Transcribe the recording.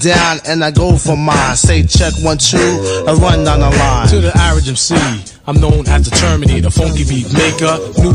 down and I go for mine. Say check one, two, I run down the line. To the average MC, I'm known as the Terminator, funky beat maker. New